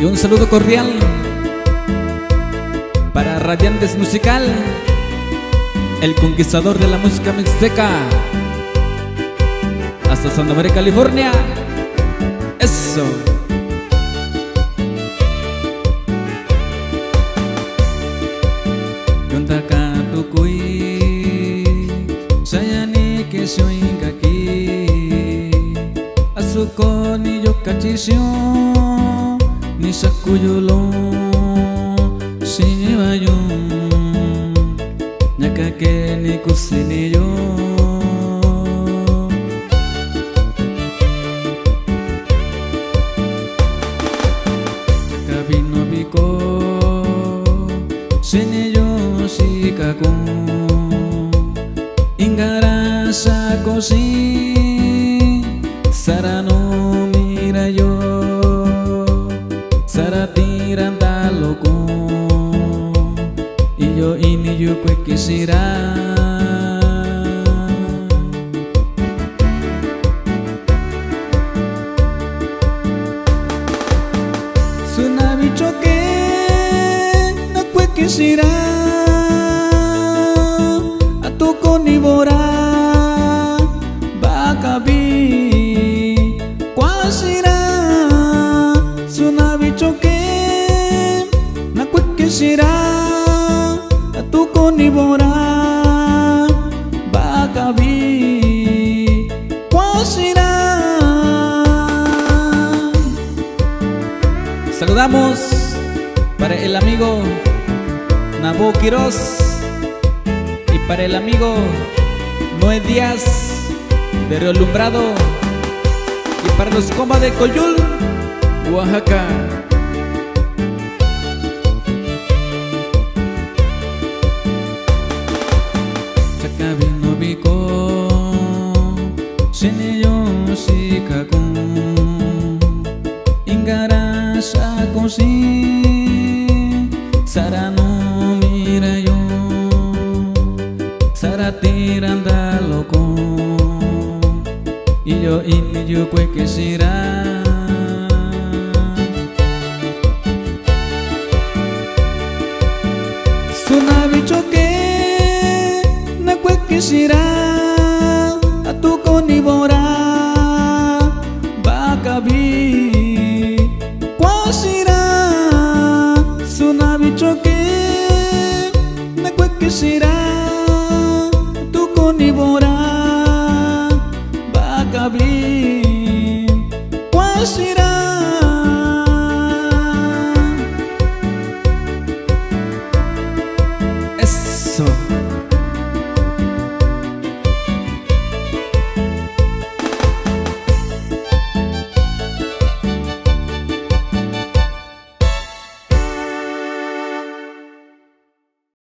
Y un saludo cordial para Radiantes Musical, el conquistador de la música mixteca, hasta Santa María, California. Eso. Soy kachisyo ni sakuyulo sibayo nyakake ni kusini yo. Kabino biko sini yo shikaku ingara sakosi sarano yo pues quisiera. Tsunami choque no pues quisiera. A tu conibora bakabi kwasira Tsunami choque no pues quisiera Saludamos para el amigo Nabo Quiroz y para el amigo Noé Díaz de Río Lumbrado y para los combas de Coyul, Oaxaca. Sakosi sarano mirayo saratiranda loko y yo ini yo pues quisiera Tsunami choque na pues quisiera a tu conibora bakabi pues quisiera tu conibora bakabi